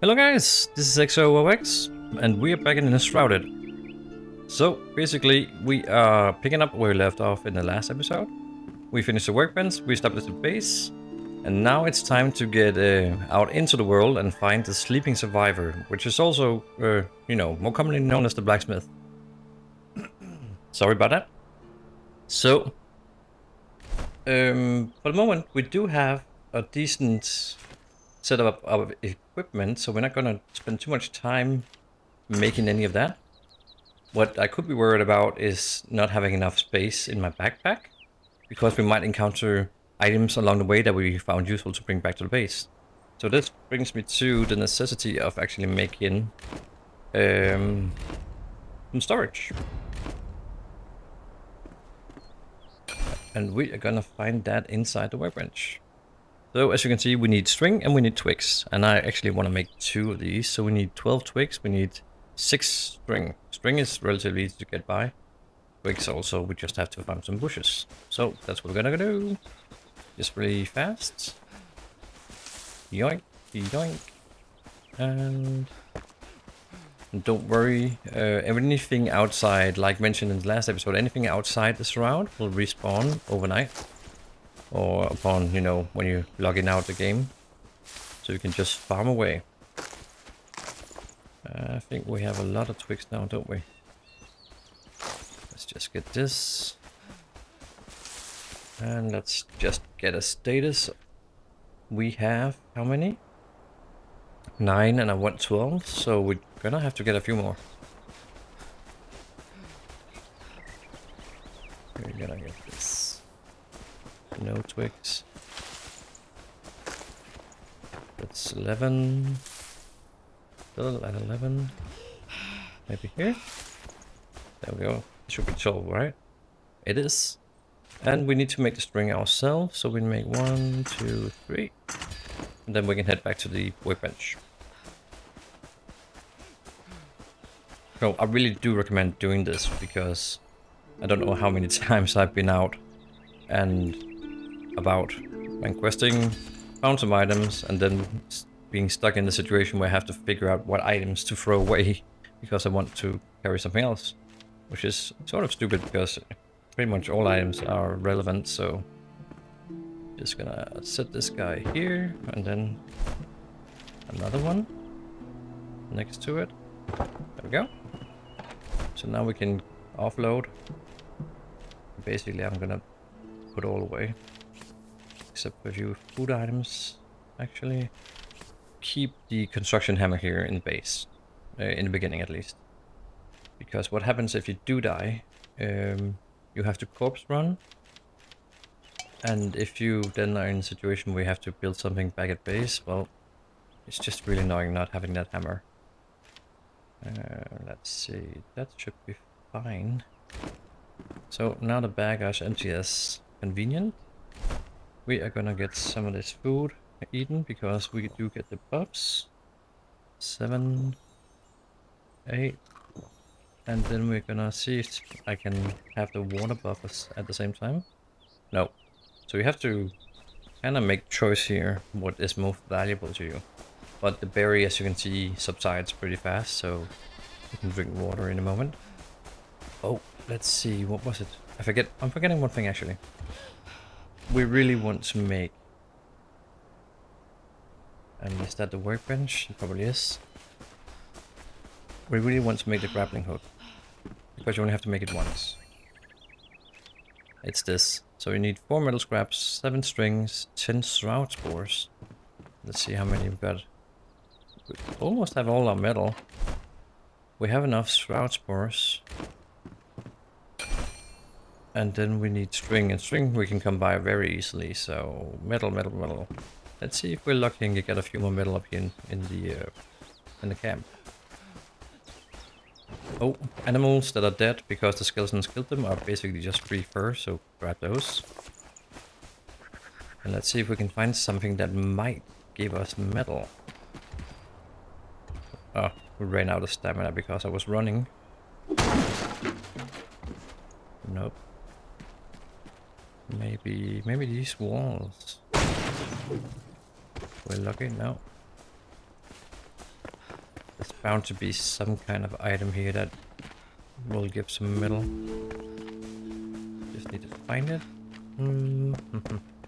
Hello guys, this is XOOX, and we are back in the Shrouded. So, basically, we are picking up where we left off in the last episode. We finished the workbench, we established the base, and now it's time to get uh, out into the world and find the sleeping survivor, which is also, uh, you know, more commonly known as the blacksmith. Sorry about that. So, um, for the moment, we do have a decent setup of equipment, so we're not gonna spend too much time making any of that. What I could be worried about is not having enough space in my backpack, because we might encounter items along the way that we found useful to bring back to the base. So this brings me to the necessity of actually making um, some storage. And we are gonna find that inside the workbench. So as you can see, we need string and we need twigs. And I actually want to make two of these. So we need 12 twigs, we need six string. String is relatively easy to get by. Twigs also, we just have to find some bushes. So that's what we're gonna do. Just really fast. Yoink, yoink. And don't worry, uh, anything outside, like mentioned in the last episode, anything outside the shroud will respawn overnight or upon, you know, when you're logging out the game. So you can just farm away. I think we have a lot of twigs now, don't we? Let's just get this. And let's just get a status. We have how many? Nine and I want 12, so we're gonna have to get a few more. We're gonna get this. No twigs. That's 11. Still at 11. Maybe here? There we go. It should be 12, right? It is. And we need to make the string ourselves, so we make one, two, three. And then we can head back to the workbench. So I really do recommend doing this because I don't know how many times I've been out and about when questing, found some items, and then being stuck in the situation where I have to figure out what items to throw away because I want to carry something else. Which is sort of stupid because pretty much all items are relevant, so... Just gonna set this guy here, and then another one next to it. There we go. So now we can offload. Basically, I'm gonna put all away except for a few food items, actually. Keep the construction hammer here in the base, uh, in the beginning at least. Because what happens if you do die, um, you have to corpse run. And if you then are in a situation where you have to build something back at base, well, it's just really annoying not having that hammer. Uh, let's see, that should be fine. So now the bag is empty as convenient. We are gonna get some of this food eaten because we do get the buffs. Seven, eight, and then we're gonna see if I can have the water buffers at the same time. No. So you have to kind of make choice here what is most valuable to you. But the berry, as you can see, subsides pretty fast, so you can drink water in a moment. Oh, let's see, what was it? I forget, I'm forgetting one thing actually we really want to make... And is that the workbench? It probably is. We really want to make the grappling hook. Because you only have to make it once. It's this. So you need 4 metal scraps, 7 strings, 10 shroud spores. Let's see how many we've got. We almost have all our metal. We have enough shroud spores. And then we need string, and string we can come by very easily, so metal, metal, metal. Let's see if we're lucky and get a few more metal up here in, in the uh, in the camp. Oh, animals that are dead because the skeletons killed them are basically just free fur, so grab those. And let's see if we can find something that might give us metal. Oh, we ran out of stamina because I was running. Nope. Maybe, maybe these walls. We're lucky now. There's bound to be some kind of item here that will give some metal. Just need to find it. Mm -hmm.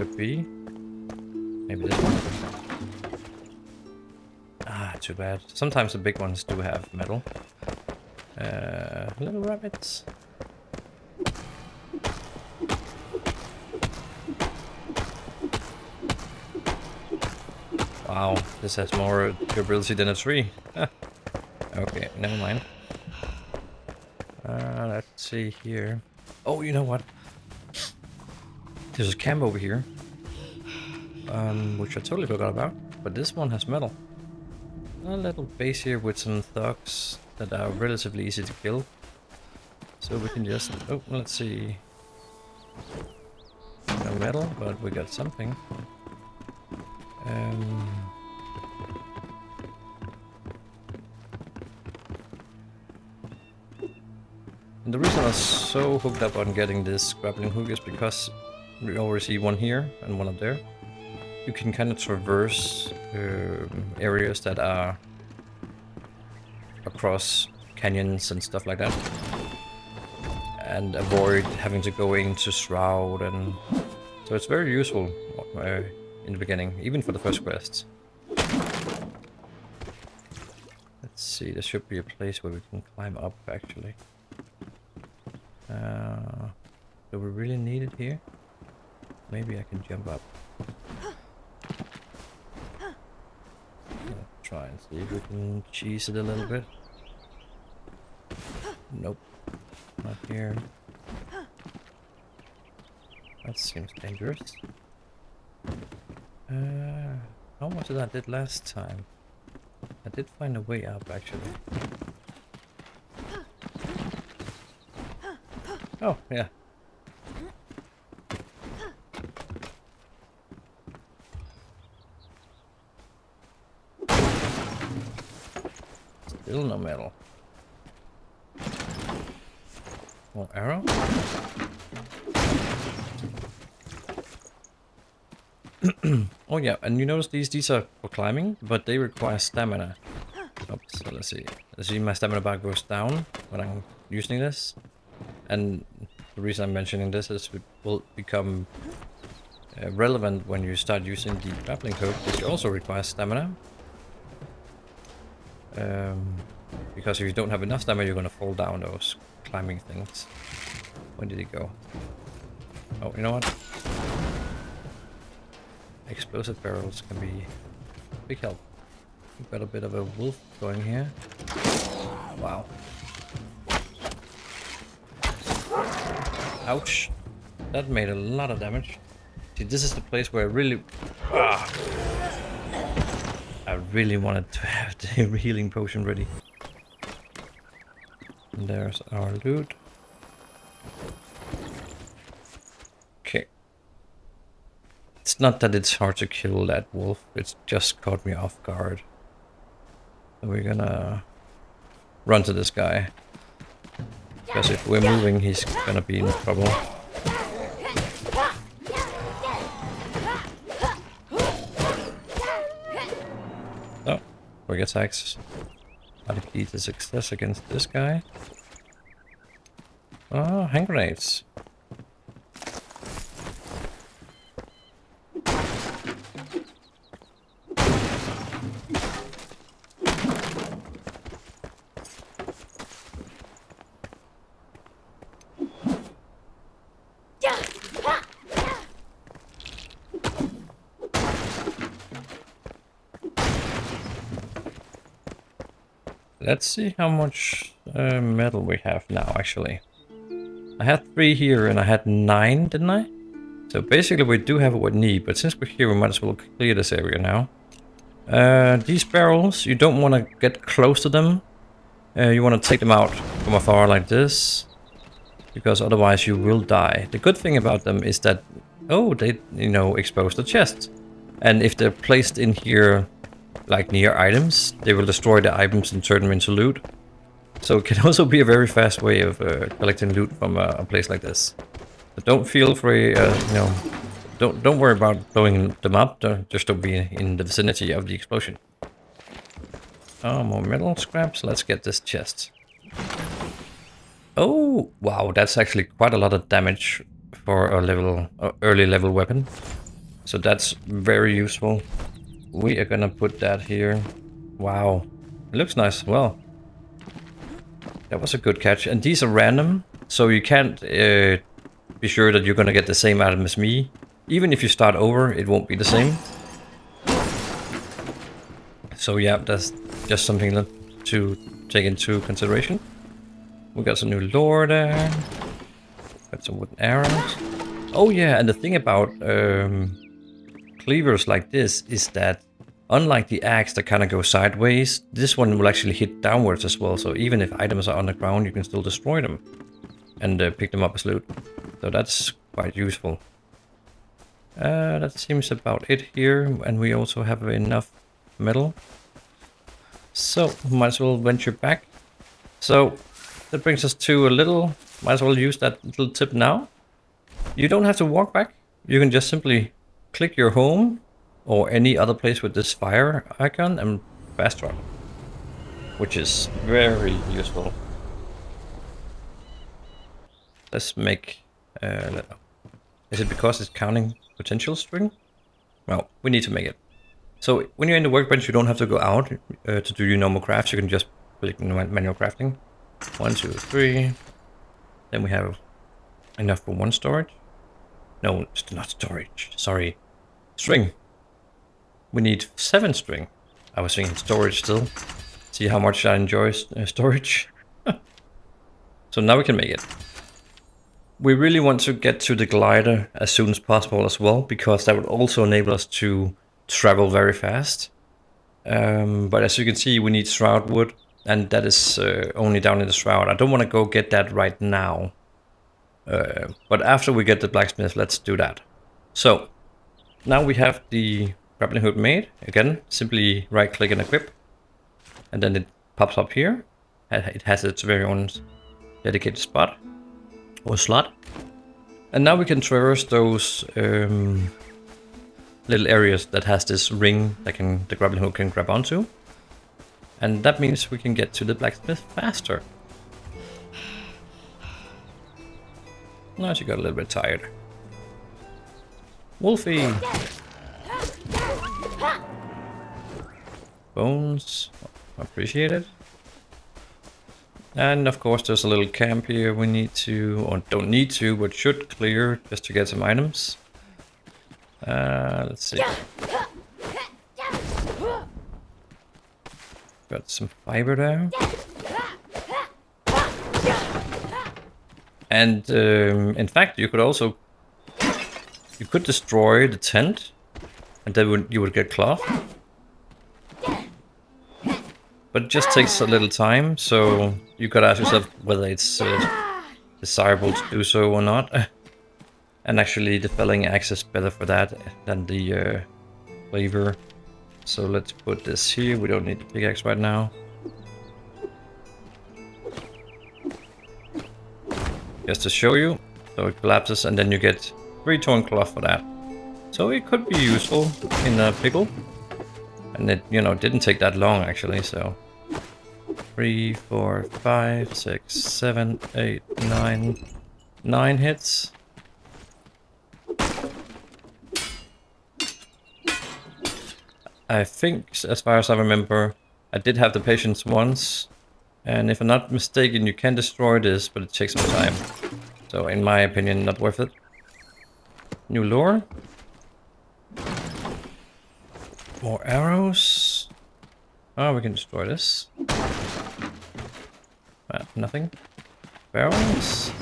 Could be. Maybe this one. Ah, too bad. Sometimes the big ones do have metal. Uh, little rabbits. Wow, this has more durability than a tree. okay, never mind. Uh, let's see here. Oh, you know what? There's a camp over here. Um, which I totally forgot about. But this one has metal. A little base here with some thugs that are relatively easy to kill. So we can just... Oh, let's see. No metal, but we got something. Um, and the reason I was so hooked up on getting this grappling hook is because we already see one here and one up there. You can kind of traverse um, areas that are across canyons and stuff like that and avoid having to go into Shroud and so it's very useful uh, in the beginning, even for the first quests. Let's see, there should be a place where we can climb up actually. Uh, do we really need it here? Maybe I can jump up. Let's try and see if we can cheese it a little bit. Nope, not here. That seems dangerous. Uh, how much did I did last time? I did find a way up actually. Oh, yeah. Still no metal. More arrow? oh yeah, and you notice these these are for climbing, but they require stamina. Oops, so let's see. Let's see my stamina bar goes down when I'm using this. And the reason I'm mentioning this is it will become uh, relevant when you start using the grappling hook, which also requires stamina. Um, because if you don't have enough stamina, you're gonna fall down those climbing things. Where did it go? Oh, you know what? explosive barrels can be big help. We've got a bit of a wolf going here. Wow. Ouch. That made a lot of damage. See, this is the place where I really... Ah, I really wanted to have the healing potion ready. And there's our loot. Okay. It's not that it's hard to kill that wolf, it's just caught me off guard. So we're gonna run to this guy. Because if we're moving, he's gonna be in trouble. Attacks. How to beat the success against this guy. Oh, hand grenades. Let's see how much uh, metal we have now, actually. I had three here and I had nine, didn't I? So basically we do have what we need, but since we're here, we might as well clear this area now. Uh, these barrels, you don't want to get close to them. Uh, you want to take them out from afar like this, because otherwise you will die. The good thing about them is that, oh, they, you know, expose the chest. And if they're placed in here, like near items, they will destroy the items and turn them into loot. So it can also be a very fast way of uh, collecting loot from a, a, place like this. But don't feel free, uh, you know, don't don't worry about blowing them up. Just don't be in the vicinity of the explosion. Oh, more metal scraps. Let's get this chest. Oh, wow, that's actually quite a lot of damage for a level, uh, early level weapon. So that's very useful. We are gonna put that here. Wow, it looks nice well. That was a good catch. And these are random, so you can't uh, be sure that you're gonna get the same item as me. Even if you start over, it won't be the same. So yeah, that's just something to take into consideration. We got some new lore there. Got some wooden arrows. Oh yeah, and the thing about um, cleavers like this is that unlike the axe that kind of goes sideways, this one will actually hit downwards as well. So even if items are on the ground, you can still destroy them and uh, pick them up as loot. So that's quite useful. Uh, that seems about it here. And we also have enough metal. So, might as well venture back. So, that brings us to a little, might as well use that little tip now. You don't have to walk back. You can just simply click your home or any other place with this fire icon and fast travel. Which is very useful. Let's make... Uh, is it because it's counting potential string? Well, we need to make it. So when you're in the workbench, you don't have to go out uh, to do your normal crafts. You can just click manual crafting. One, two, three. Then we have enough for one storage. No, it's not storage. Sorry. String. We need seven string. I was thinking storage still. See how much I enjoy uh, storage. so now we can make it. We really want to get to the glider as soon as possible as well, because that would also enable us to travel very fast. Um, but as you can see, we need shroud wood, and that is uh, only down in the shroud. I don't want to go get that right now. Uh, but after we get the blacksmith, let's do that. So, now we have the grappling hook made. Again, simply right click and equip. And then it pops up here. It has its very own dedicated spot or slot. And now we can traverse those um, little areas that has this ring that can the grappling hook can grab onto. And that means we can get to the blacksmith faster. Now she got a little bit tired. Wolfie! Bones, appreciated. And of course there's a little camp here we need to, or don't need to, but should clear just to get some items. Uh, let's see. Got some fiber there. And um, in fact, you could also you could destroy the tent, and then you would get cloth. But it just takes a little time, so you could ask yourself whether it's uh, desirable to do so or not. And actually the felling axe is better for that than the uh, cleaver. So let's put this here. We don't need the pickaxe right now. Just to show you. So it collapses and then you get three torn cloth for that. So it could be useful in a pickle. And it, you know, didn't take that long actually, so... Three, four, five, six, seven, eight, nine, nine hits. I think, as far as I remember, I did have the patience once. And if I'm not mistaken, you can destroy this, but it takes some time. So in my opinion, not worth it. New lore. More arrows. Oh, we can destroy this. Uh, nothing. Barrels.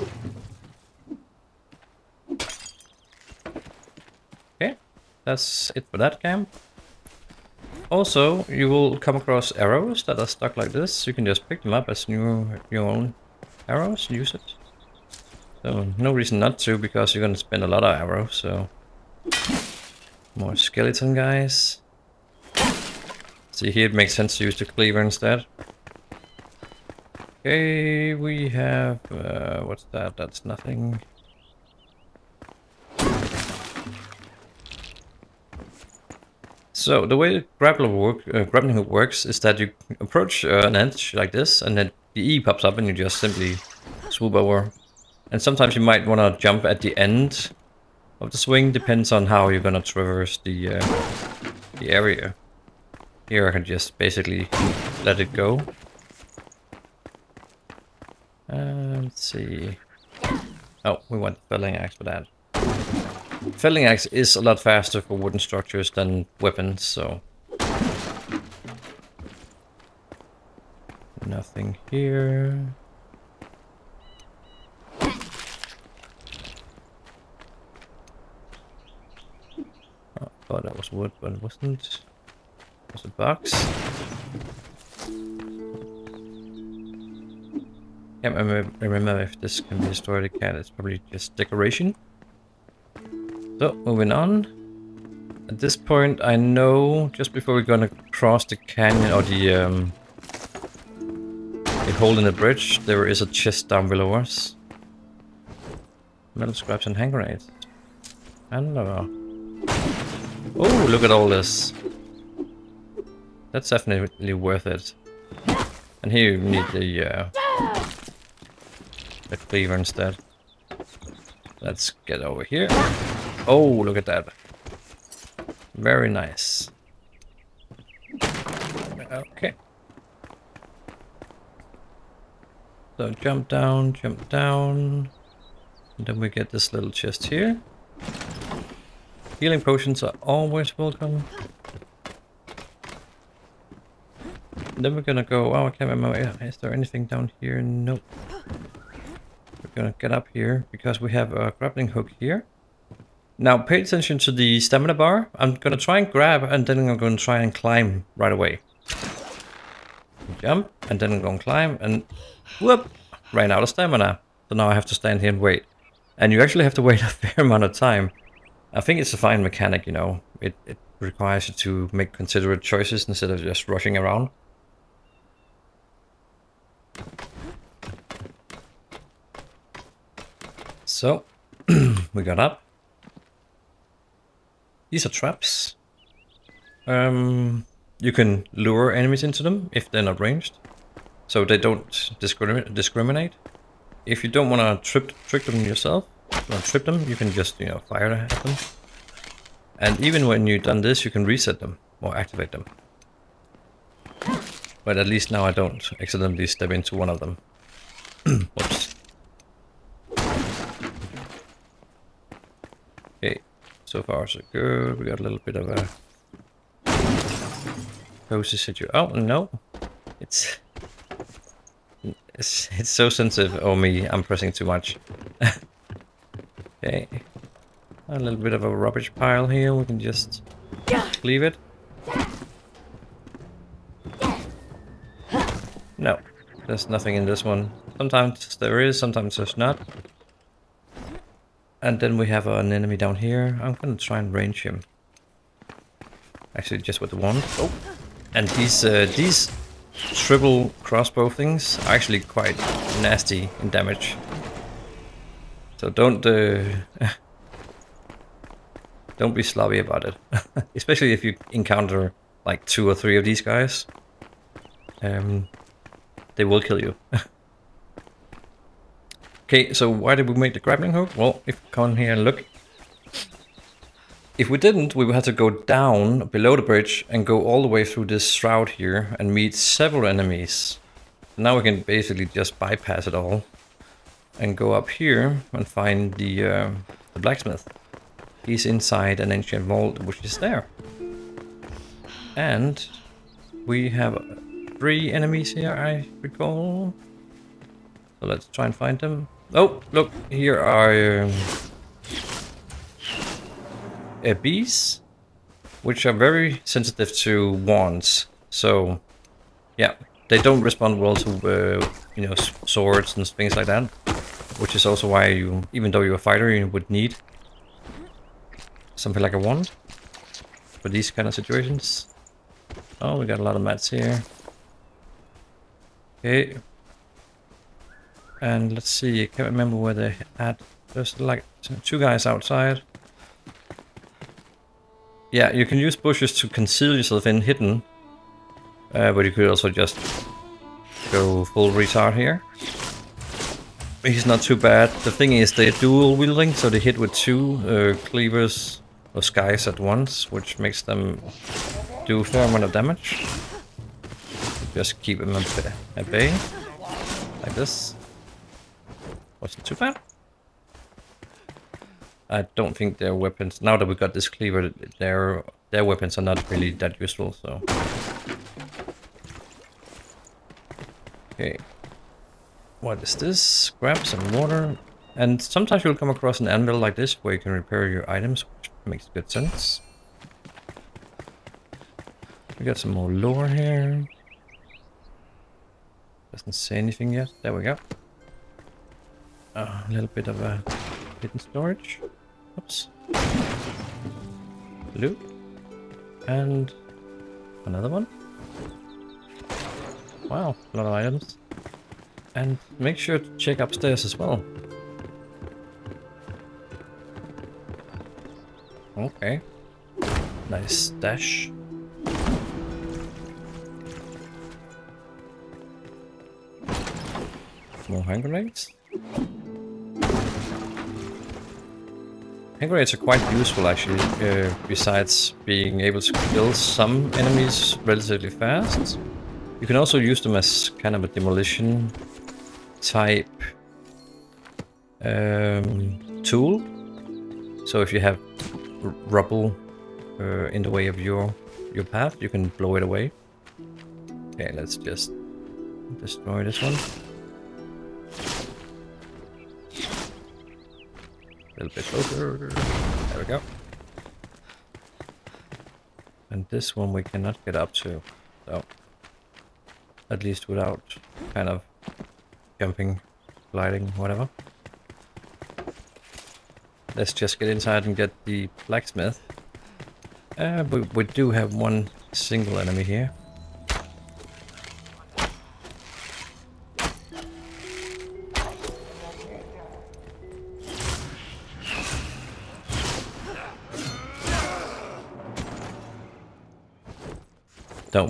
Okay, that's it for that camp. Also, you will come across arrows that are stuck like this. You can just pick them up as new your own arrows, use it. So no reason not to, because you're gonna spend a lot of arrows, so More skeleton guys. See here, it makes sense to use the cleaver instead. Okay, we have... Uh, what's that? That's nothing. So the way grappler work, uh, grappling hook works is that you approach uh, an edge like this, and then the E pops up, and you just simply swoop over. And sometimes you might want to jump at the end of the swing, depends on how you're gonna traverse the uh, the area. Here I can just basically let it go. Uh, let's see. Oh, we want the felling axe for that. Felling axe is a lot faster for wooden structures than weapons, so... Nothing here. Oh, I thought that was wood, but it wasn't. It was a box. Can't remember if this can be destroyed again. It's probably just decoration. So, moving on. At this point, I know just before we're gonna cross the canyon or the um, the hole in the bridge, there is a chest down below us. Metal scraps and hand grenades. I don't. Oh, look at all this. That's definitely worth it. And here you need the uh, the cleaver instead. Let's get over here. Oh, look at that. Very nice. Okay. So jump down, jump down. And then we get this little chest here. Healing potions are always welcome. And then we're gonna go, oh I can't remember, is there anything down here? Nope. We're gonna get up here because we have a grappling hook here. Now pay attention to the stamina bar. I'm gonna try and grab and then I'm gonna try and climb right away. Jump and then I'm gonna climb and whoop! Ran out of stamina. So now I have to stand here and wait. And you actually have to wait a fair amount of time. I think it's a fine mechanic, you know. It, it requires you to make considerate choices instead of just rushing around. So, we got up. These are traps. Um, you can lure enemies into them if they're not ranged. So they don't discrimin discriminate. If you don't want to trip trick them yourself, don't trip them, you can just, you know, fire at them. And even when you've done this, you can reset them or activate them. But at least now I don't accidentally step into one of them. So far so good. We got a little bit of a cozy situation. Oh no, it's it's it's so sensitive. Oh me, I'm pressing too much. okay, a little bit of a rubbish pile here. We can just leave it. No, there's nothing in this one. Sometimes there is, sometimes there's not. And then we have an enemy down here. I'm gonna try and range him. Actually, just with the wand. Oh, and these uh, these triple crossbow things are actually quite nasty in damage. So don't uh, don't be sloppy about it, especially if you encounter like two or three of these guys. Um, they will kill you. Okay, so why did we make the grappling hook? Well, if we come here and look. If we didn't, we would have to go down below the bridge and go all the way through this shroud here and meet several enemies. Now we can basically just bypass it all and go up here and find the, uh, the blacksmith. He's inside an ancient vault which is there. And we have three enemies here, I recall. So let's try and find them. Oh, look, here are um, bees, which are very sensitive to wands. So, yeah, they don't respond well to, uh, you know, swords and things like that. Which is also why you, even though you're a fighter, you would need something like a wand. for these kind of situations. Oh, we got a lot of mats here. Okay. And let's see, I can't remember where they at. There's like two guys outside. Yeah, you can use bushes to conceal yourself in hidden. Uh, but you could also just go full retard here. He's not too bad. The thing is they're dual wielding, so they hit with two uh, cleavers or skies at once, which makes them do a fair amount of damage. Just keep him at bay, like this. Wasn't too bad. I don't think their weapons, now that we got this cleaver, their their weapons are not really that useful, so. Okay. What is this? Grab some water. And sometimes you'll come across an anvil like this where you can repair your items, which makes good sense. We got some more lore here. Doesn't say anything yet. There we go. Uh, a little bit of a hidden storage. Oops. Loot. And another one. Wow, a lot of items. And make sure to check upstairs as well. Okay. Nice stash. More hand grenades. Hand grenades are quite useful actually, uh, besides being able to kill some enemies relatively fast. You can also use them as kind of a demolition type um, tool. So if you have rubble uh, in the way of your your path, you can blow it away. Okay, let's just destroy this one. A little bit closer. There we go. And this one we cannot get up to, so at least without kind of jumping, gliding, whatever. Let's just get inside and get the blacksmith. Uh, but we do have one single enemy here.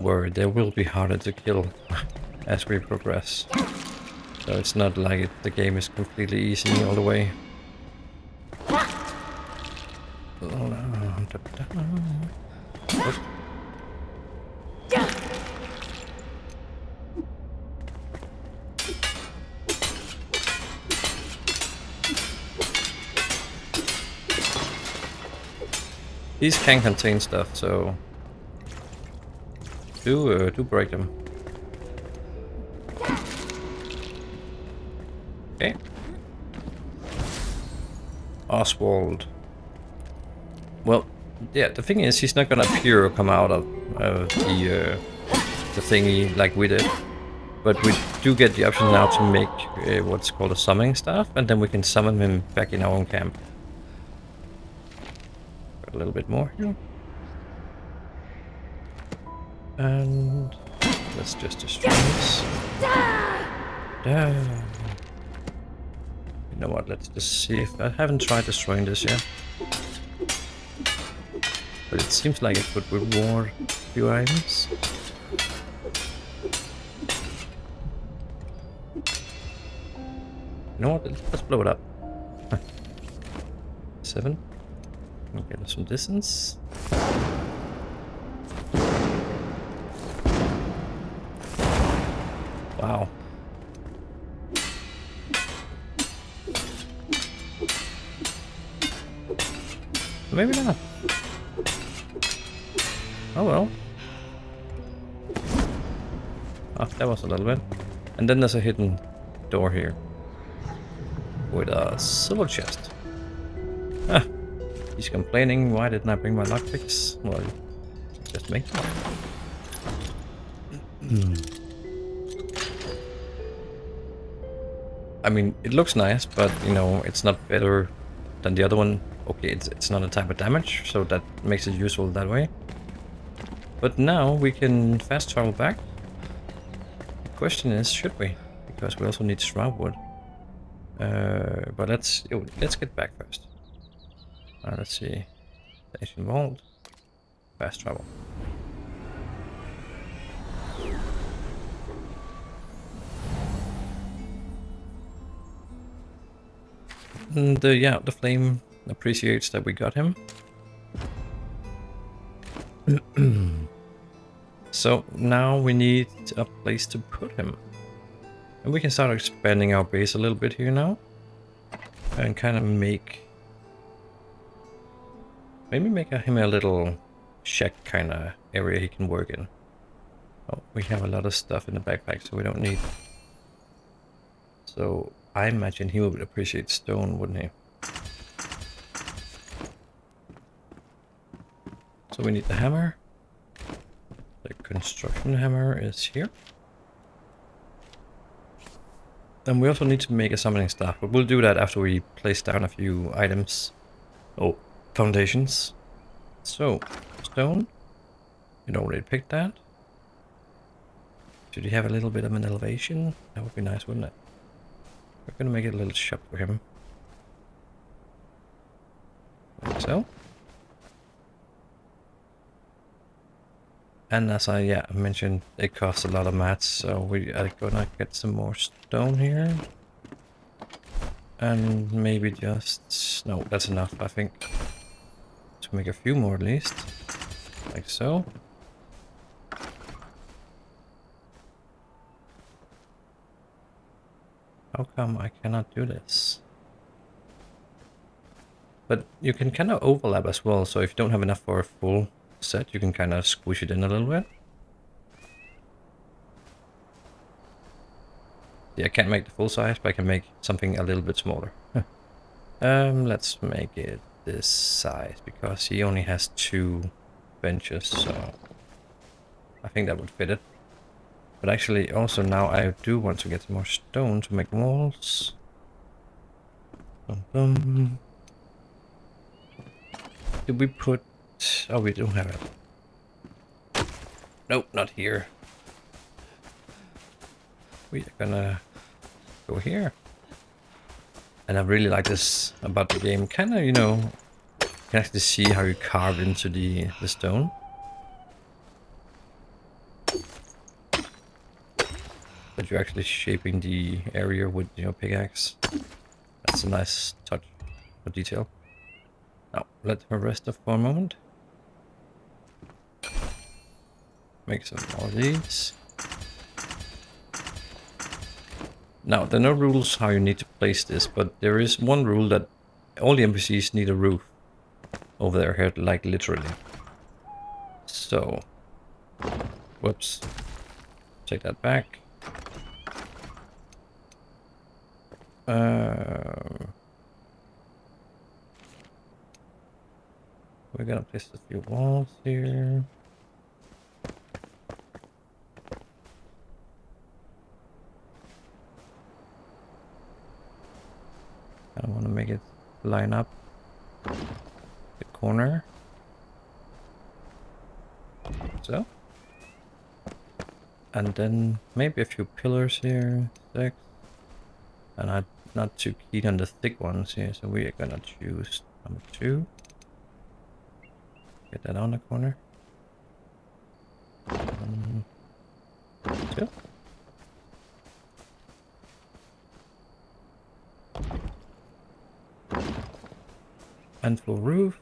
Worry, they will be harder to kill as we progress. So it's not like it, the game is completely easy all the way. These can contain stuff, so do uh, do break them. Okay. Oswald. Well, yeah, the thing is, he's not gonna appear or come out of uh, the, uh, the thingy like we did. But we do get the option now to make uh, what's called a summoning staff, and then we can summon him back in our own camp. A little bit more here. And let's just destroy this. Damn. You know what, let's just see if... I haven't tried destroying this yet. But it seems like it would reward a few items. You know what, let's blow it up. Seven. Okay, there's some distance. Wow. Maybe not. Oh well. Ah, that was a little bit. And then there's a hidden door here. With a silver chest. Ah, he's complaining, why didn't I bring my lockpicks? Well, just make. I mean, it looks nice, but, you know, it's not better than the other one okay, it's, it's not a type of damage, so that makes it useful that way. But now we can fast travel back. The question is, should we? Because we also need shroud wood. Uh, but let's let's get back first. Uh, let's see. Station vault. Fast travel. And uh, yeah, the flame appreciates that we got him. so now we need a place to put him. And we can start expanding our base a little bit here now. And kind of make... Maybe make him a little shack kind of area he can work in. Oh, we have a lot of stuff in the backpack, so we don't need... So I imagine he would appreciate stone, wouldn't he? So we need the hammer. The construction hammer is here. Then we also need to make a summoning staff, but we'll do that after we place down a few items. Oh, foundations. So, stone. You don't already picked that. Should he have a little bit of an elevation? That would be nice, wouldn't it? We're gonna make it a little shop for him. Like so. And as I yeah mentioned, it costs a lot of mats, so we are gonna get some more stone here. And maybe just... no, that's enough, I think. To make a few more at least. Like so. How come I cannot do this? But you can kind of overlap as well, so if you don't have enough for a full set, you can kind of squish it in a little bit. Yeah, I can't make the full size, but I can make something a little bit smaller. um, let's make it this size, because he only has two benches, so I think that would fit it. But actually, also now I do want to get more stone to make walls. Did we put... Oh, we don't have it. Nope, not here. We are gonna go here. And I really like this about the game. Kind of, you know, you can actually see how you carve into the, the stone. You're actually shaping the area with your pickaxe. That's a nice touch for detail. Now, let her rest for a moment. Make some more of these. Now, there are no rules how you need to place this, but there is one rule that all the NPCs need a roof over their head, like literally. So, whoops, take that back. Uh, we're gonna place a few walls here. I want to make it line up the corner. So. And then maybe a few pillars here. Six. And I'm not too keen on the thick ones here, so we are gonna choose number two. Get that on the corner. Um, two. And for roof,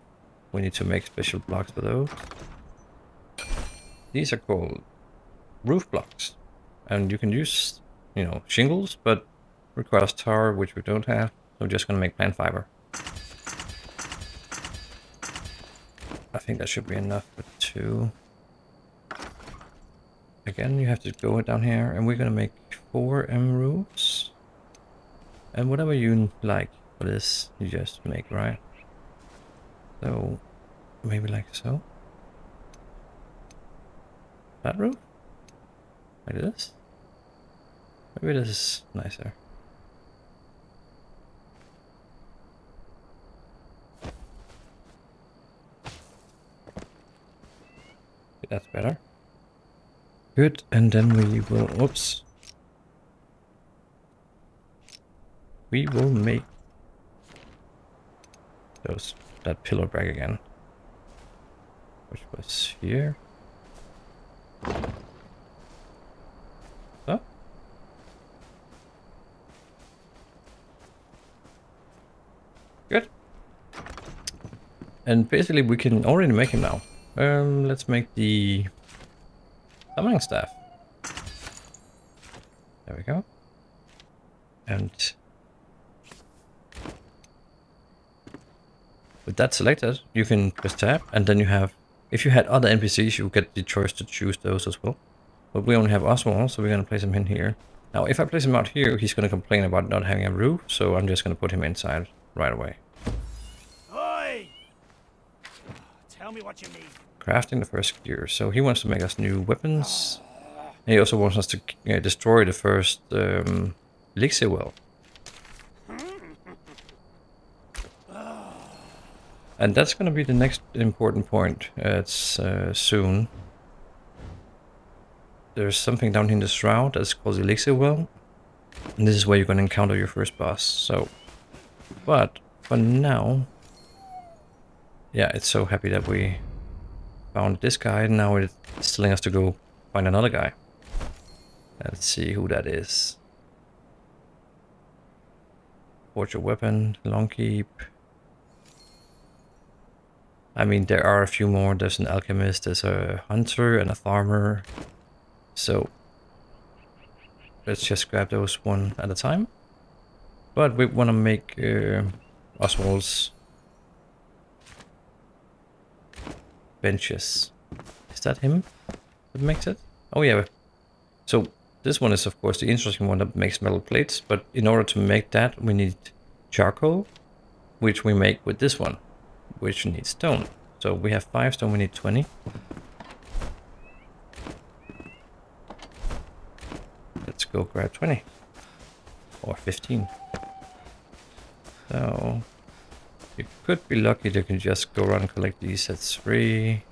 we need to make special blocks for those. These are called roof blocks. And you can use, you know, shingles, but requires tar, which we don't have. So we're just going to make plant fiber. I think that should be enough for two. Again, you have to go down here, and we're going to make four M roofs. And whatever you like for this, you just make, right? So, maybe like so. That roof? Like this? Maybe this is nicer. That's better. Good, and then we will, whoops. We will make those, that pillar back again. Which was here. Oh. Good. And basically we can already make him now. Um, let's make the summoning staff. There we go. And with that selected, you can press tab and then you have, if you had other NPCs, you get the choice to choose those as well. But we only have Oswald, so we're going to place him in here. Now, if I place him out here, he's going to complain about not having a roof, so I'm just going to put him inside right away. Tell me what you need. Crafting the first gear. So he wants to make us new weapons. And he also wants us to uh, destroy the first um, elixir well. And that's going to be the next important point. Uh, it's uh, soon. There's something down in the shroud that's called the elixir well. And this is where you're going to encounter your first boss. So, but for now, yeah, it's so happy that we found this guy. And now it's telling us to go find another guy. Let's see who that is. Forge a weapon, long keep. I mean, there are a few more. There's an alchemist, there's a hunter and a farmer. So let's just grab those one at a time. But we want to make uh, Oswald's benches. Is that him that makes it? Oh yeah. So this one is of course the interesting one that makes metal plates, but in order to make that we need charcoal, which we make with this one, which needs stone. So we have 5 stone, we need 20. Let's go grab 20. Or 15. So you could be lucky they can just go around and collect these at three.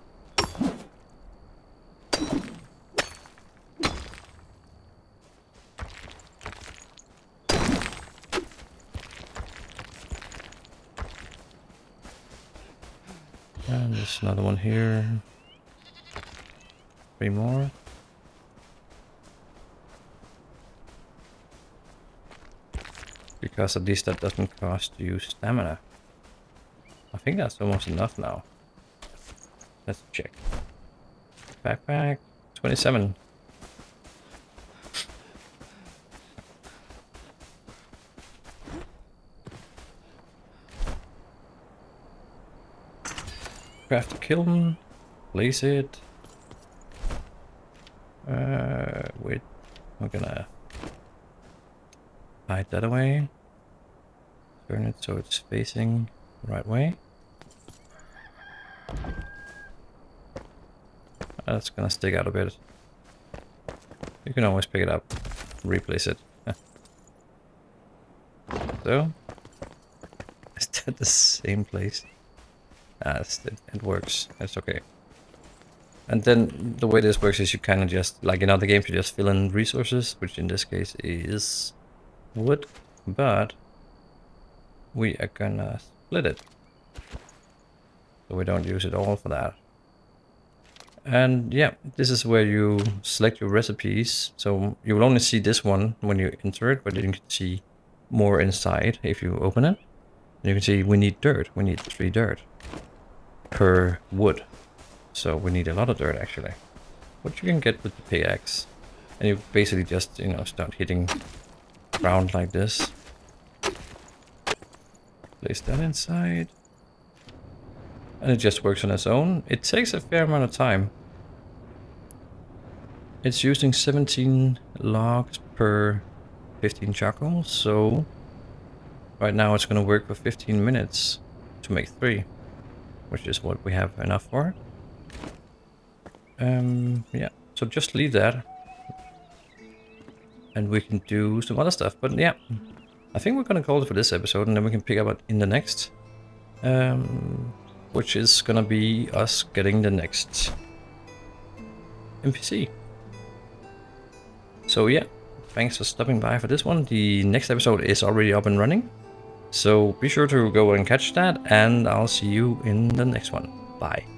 And there's another one here. Three more. Because at least that doesn't cost you stamina. I think that's almost enough now. Let's check. Backpack, 27. Craft a kiln, place it. Uh, wait, I'm gonna hide that away. Turn it so it's facing the right way. That's gonna stick out a bit. You can always pick it up, replace it. so, is that the same place? Ah, it, works. That's okay. And then the way this works is you kind of just, like in other games, you just fill in resources, which in this case is wood, but we are gonna split it. So we don't use it all for that. And yeah, this is where you select your recipes. So you will only see this one when you enter it, but you can see more inside if you open it. And you can see we need dirt. We need three dirt per wood. So we need a lot of dirt actually. What you can get with the pickaxe. And you basically just, you know, start hitting ground like this. Place that inside and it just works on its own. It takes a fair amount of time. It's using 17 logs per 15 charcoal, so right now it's going to work for 15 minutes to make three, which is what we have enough for. Um, yeah, so just leave that. And we can do some other stuff, but yeah. I think we're going to call it for this episode, and then we can pick up in the next. Um, which is gonna be us getting the next NPC. So yeah, thanks for stopping by for this one. The next episode is already up and running. So be sure to go and catch that, and I'll see you in the next one. Bye.